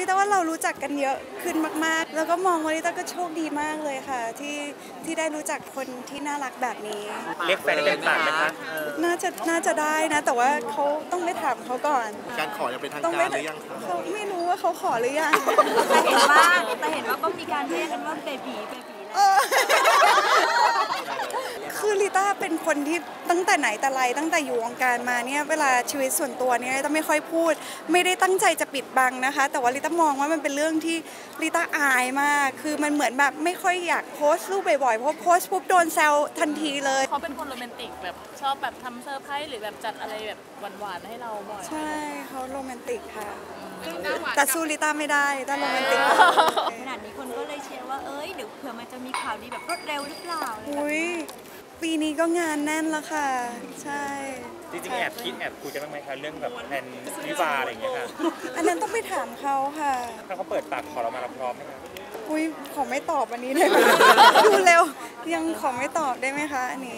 ลิต้าว่าเรารู้จักกันเยอะขึ้นมาก ๆ แล้วก็มองว่าลิต้าก็โชคดีมากเลยค่ะ ที่ที่ได้รู้จักคนที่น่ารักแบบนี้ เรียกแฟนได้เต็มปากไหมคะน่าจะน่าจะได้นะ แต่ว่าเขาต้องไปถามเขาก่อน การขอยังเป็นทางต้องกาไปรหรือยังครับเขาไม่รู้ว่าเขาขอหรือยังแต่เห็นว่าแต่เห็นว่าก็มีการเรียกกันว่าเบบีเบบี เออ คือลิต้าเป็นคนที่ตั้งแต่ไหนแต่ไรตั้งแต่อยู่วงการมาเนี่ยเวลาชีวิตส่วนตัวเนี่ยลิต้าไม่ค่อยพูด ไม่ได้ตั้งใจจะปิดบังนะคะ แต่ว่าริต้ามองว่ามันเป็นเรื่องที่ริต้าอายมาก คือมันเหมือนแบบไม่ค่อยอยากโพสต์รูปบ่อยๆเพราะโพสต์ปุ๊บโดนแซวทันทีเลยเขาเป็นคนโรแมนติกแบบชอบแบบทำเซอร์ไพรส์หรือแบบจัดอะไรแบบหวานๆให้เราบ่อยใช่เขาโรแมนติกค่ะแต่สู้ริต้าไม่ได้ริต้าโรแมนติกขนาดนี้คนก็เลยเชียร์ว่าเอ้ยเดี๋ยวเผื่อมันจะมีข่าวดีแบบรวดเร็วหรือเปล่าอะไรแบบอุ้ย ปีนี้ก็งานแน่นแล้วค่ะ ใช่จริงๆแอบคิดแอบคุยกันบ้างไหมคะเรื่องแบบแผนวิวาอะไรอย่างเงี้ยค่ะอันนั้นต้องไปถามเขาค่ะ ถ้าเขาเปิดปากขอเรามาเราพร้อมไหมคะอุ้ยขอไม่ตอบอันนี้ได้ไหมดูเร็ว ยังขอไม่ตอบได้ไหมคะอันนี้